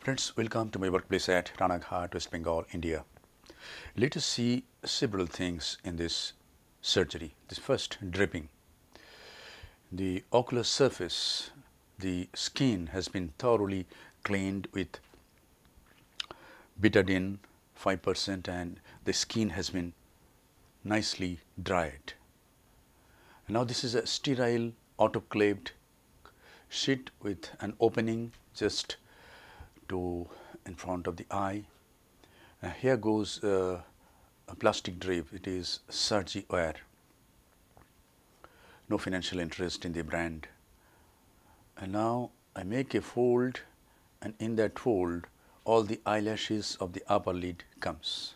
Friends, welcome to my workplace at Ranaghat, West Bengal, India. Let us see several things in this surgery. This first, draping. The ocular surface, the skin has been thoroughly cleaned with betadine 5% and the skin has been nicely dried. Now this is a sterile autoclaved sheet with an opening just to in front of the eye. Uh, here goes uh, a plastic drape. It is Surgiwear. No financial interest in the brand. And now I make a fold and in that fold all the eyelashes of the upper lid comes.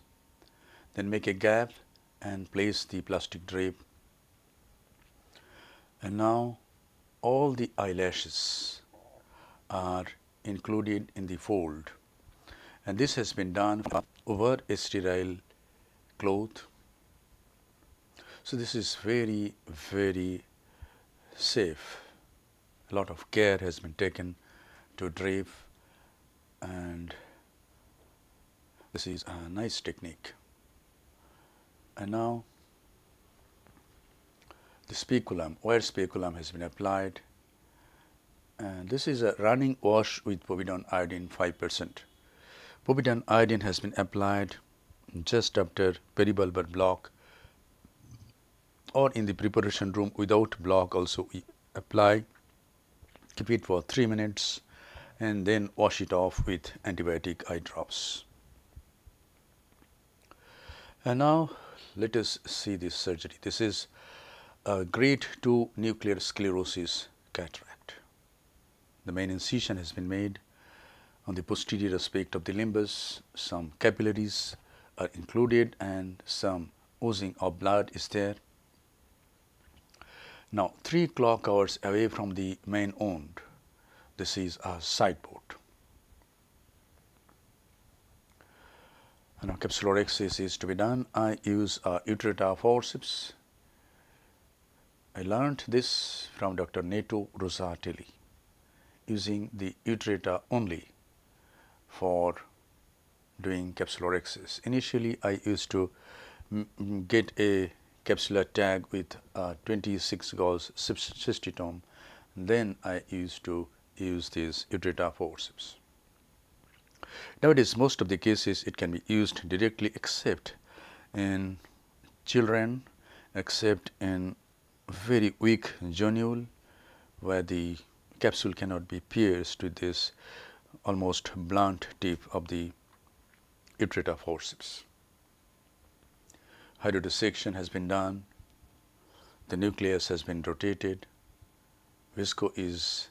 Then make a gap and place the plastic drape. And now all the eyelashes are included in the fold and this has been done over a sterile cloth. So, this is very very safe a lot of care has been taken to drape and this is a nice technique. And now the speculum, wire speculum has been applied and this is a running wash with povidone iodine 5 percent. Povidone iodine has been applied just after peribulbar block or in the preparation room without block also we apply keep it for 3 minutes and then wash it off with antibiotic eye drops. And now let us see this surgery. This is a grade 2 nuclear sclerosis cataract. The main incision has been made on the posterior aspect of the limbus. Some capillaries are included and some oozing of blood is there. Now, 3 clock hours away from the main wound, this is a side port. Now, capsulorhexis is to be done. I use a Utrata forceps. I learned this from Dr. Neto Rosatelli using the Utrata only for doing capsulorhexis. Initially, I used to get a capsular tag with uh, 26 gauge cystitome. Then I used to use these Utrata forceps. Nowadays, most of the cases it can be used directly except in children, except in very weak geniole where the capsule cannot be pierced with this almost blunt tip of the Utrata forceps. Hydrodissection has been done, the nucleus has been rotated, visco is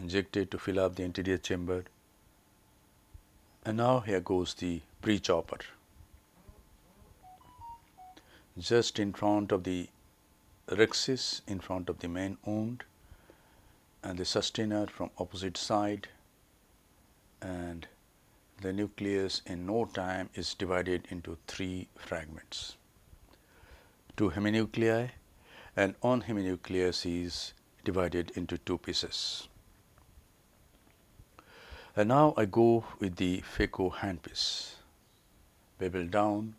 injected to fill up the anterior chamber and now here goes the pre-chopper. Just in front of the rhexis, in front of the main wound and the sustainer from opposite side and the nucleus in no time is divided into three fragments. Two heminuclei and one heminucleus is divided into two pieces. And now I go with the phaco handpiece, bevel down.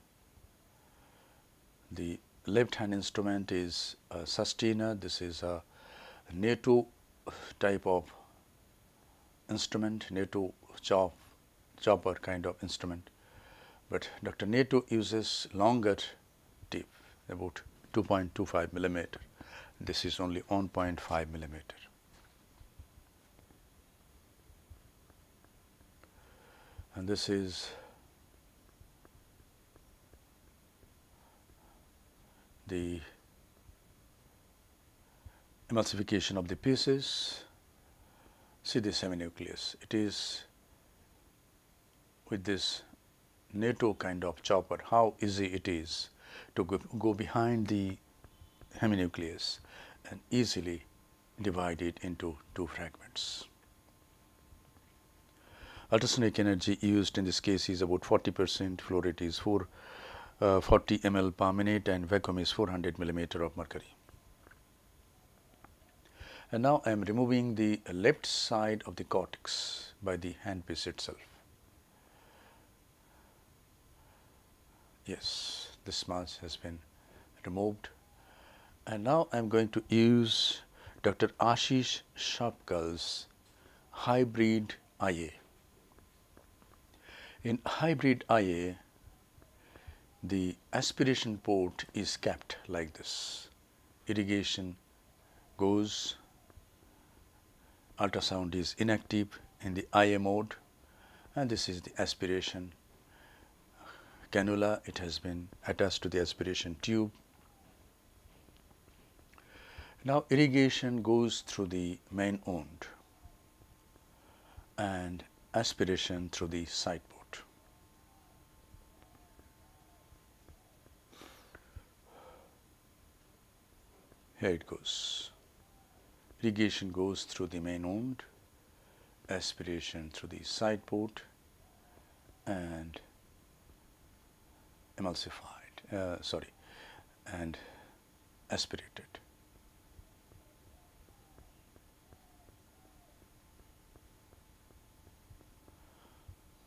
The left hand instrument is a sustainer. This is a Neto type of instrument, Neto chop, chopper kind of instrument. But Dr. Neto uses longer tip about 2.25 millimeter. This is only 1.5 millimeter. And this is the emulsification of the pieces. See the heminucleus. It is with this Neto kind of chopper, how easy it is to go, go behind the heminucleus and easily divide it into two fragments. Ultrasonic energy used in this case is about 40 percent, flow rate is 4, uh, 40 ml per minute and vacuum is 400 millimeter of mercury. And now I am removing the left side of the cortex by the handpiece itself. Yes, this mass has been removed. And now I am going to use Dr. Ashish Shapkal's hybrid IA. In hybrid IA, the aspiration port is capped like this. Irrigation goes ultrasound is inactive in the IA mode and this is the aspiration cannula. It has been attached to the aspiration tube. Now irrigation goes through the main wound and aspiration through the side port. Here it goes. Irrigation goes through the main wound, aspiration through the side port and emulsified, uh, sorry, and aspirated.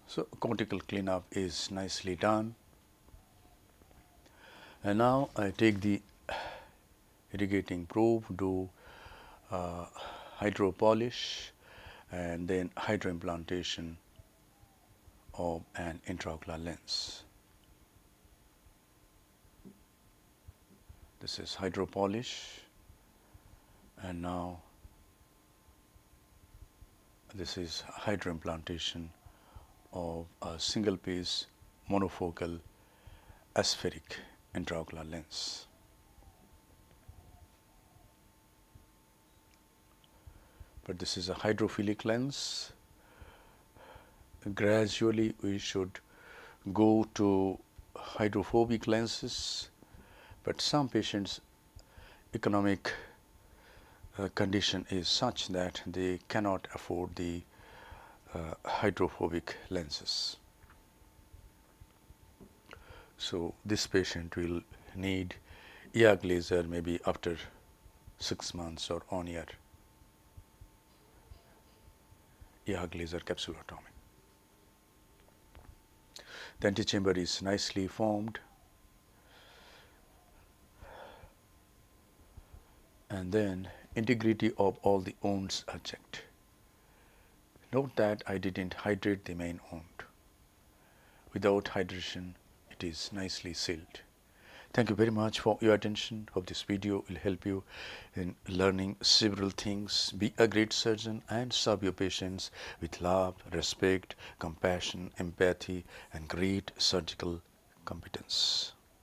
So, cortical cleanup is nicely done. And now I take the irrigating probe, do uh, hydro polish and then hydroimplantation of an intraocular lens. This is hydro polish and now this is hydroimplantation of a single piece monofocal aspheric intraocular lens. But this is a hydrophilic lens. Gradually we should go to hydrophobic lenses, but some patients economic uh, condition is such that they cannot afford the uh, hydrophobic lenses. So, this patient will need YAG laser maybe after 6 months or on year YAG laser capsulotomy. The antechamber is nicely formed and then integrity of all the wounds are checked. Note that I didn't hydrate the main wound. Without hydration, it is nicely sealed. Thank you very much for your attention. Hope this video will help you in learning several things. Be a great surgeon and serve your patients with love, respect, compassion, empathy and great surgical competence.